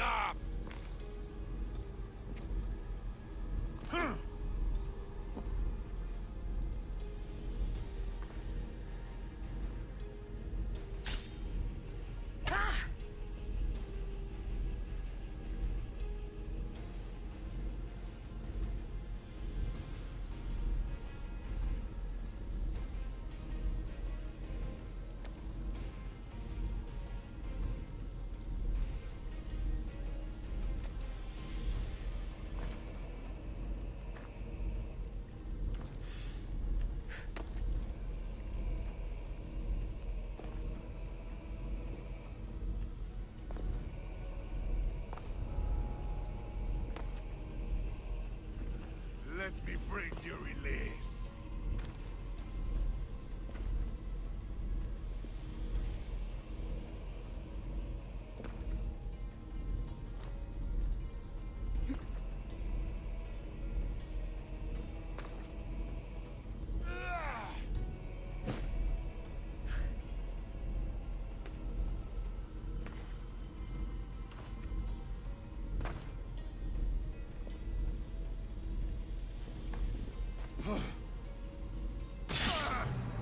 Stop!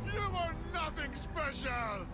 you are nothing special!